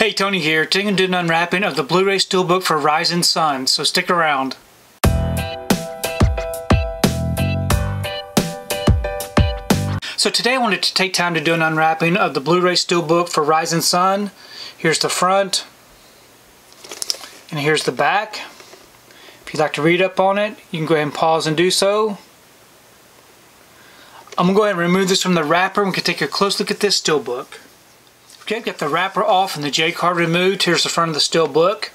Hey, Tony here, taking and doing an unwrapping of the Blu-ray Steelbook for Rising Sun, so stick around. So today I wanted to take time to do an unwrapping of the Blu-ray Steelbook for Rising Sun. Here's the front, and here's the back. If you'd like to read up on it, you can go ahead and pause and do so. I'm going to go ahead and remove this from the wrapper and we can take a close look at this Steelbook. Okay, got the wrapper off and the J card removed. Here's the front of the Steelbook.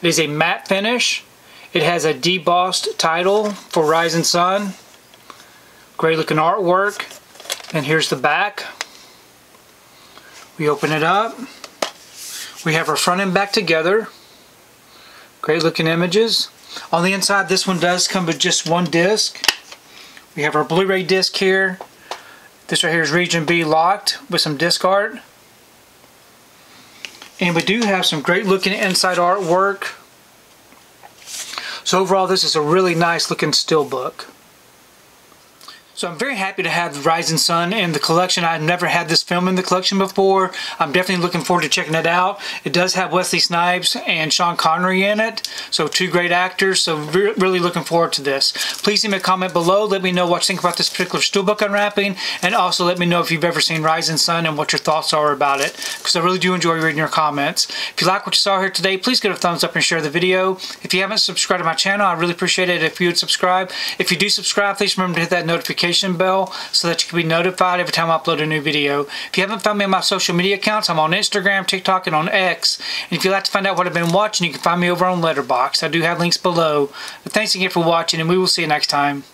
It is a matte finish. It has a debossed title for Rising Sun. Great looking artwork. And here's the back. We open it up. We have our front and back together. Great looking images. On the inside, this one does come with just one disc. We have our Blu-ray disc here. This right here is Region B locked with some disc art. And we do have some great looking inside artwork. So overall this is a really nice looking steelbook. So I'm very happy to have Rising Sun in the collection. I've never had this film in the collection before. I'm definitely looking forward to checking it out. It does have Wesley Snipes and Sean Connery in it. So two great actors. So re really looking forward to this. Please leave me a comment below. Let me know what you think about this particular steelbook unwrapping. And also let me know if you've ever seen Rising Sun and what your thoughts are about it. Because I really do enjoy reading your comments. If you like what you saw here today, please give it a thumbs up and share the video. If you haven't subscribed to my channel, I really appreciate it if you would subscribe. If you do subscribe, please remember to hit that notification notification bell so that you can be notified every time I upload a new video. If you haven't found me on my social media accounts, I'm on Instagram, TikTok, and on X. And if you'd like to find out what I've been watching, you can find me over on Letterboxd. I do have links below. But thanks again for watching, and we will see you next time.